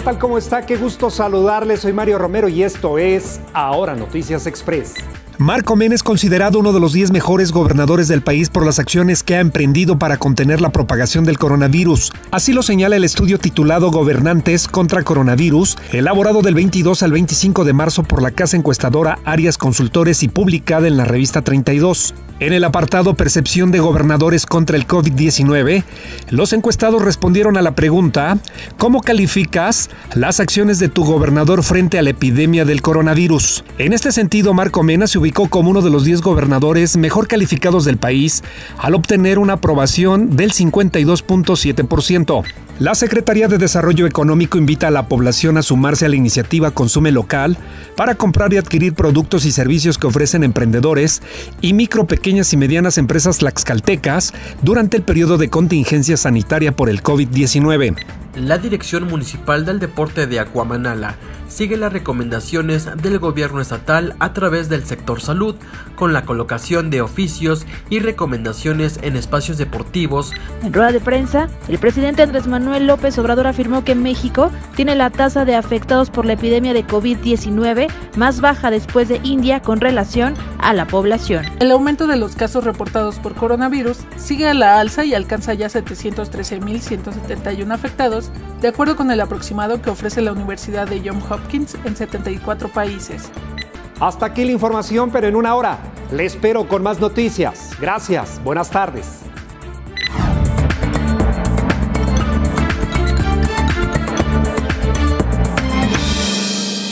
tal? ¿Cómo está? Qué gusto saludarles. Soy Mario Romero y esto es Ahora Noticias Express. Marco Men es considerado uno de los 10 mejores gobernadores del país por las acciones que ha emprendido para contener la propagación del coronavirus. Así lo señala el estudio titulado Gobernantes contra Coronavirus, elaborado del 22 al 25 de marzo por la casa encuestadora Arias Consultores y publicada en la revista 32. En el apartado Percepción de gobernadores contra el COVID-19, los encuestados respondieron a la pregunta, ¿cómo calificas las acciones de tu gobernador frente a la epidemia del coronavirus? En este sentido, Marco Mena se como uno de los 10 gobernadores mejor calificados del país al obtener una aprobación del 52.7%. La Secretaría de Desarrollo Económico invita a la población a sumarse a la iniciativa Consume Local para comprar y adquirir productos y servicios que ofrecen emprendedores y micro, pequeñas y medianas empresas laxcaltecas durante el periodo de contingencia sanitaria por el COVID-19. La Dirección Municipal del Deporte de Acuamanala sigue las recomendaciones del gobierno estatal a través del sector salud, con la colocación de oficios y recomendaciones en espacios deportivos. En rueda de prensa, el presidente Andrés Manuel López Obrador afirmó que México tiene la tasa de afectados por la epidemia de COVID-19 más baja después de India con relación a la población. El aumento de los casos reportados por coronavirus sigue a la alza y alcanza ya 713.171 afectados, de acuerdo con el aproximado que ofrece la Universidad de Johns Hopkins en 74 países. Hasta aquí la información, pero en una hora le espero con más noticias. Gracias, buenas tardes.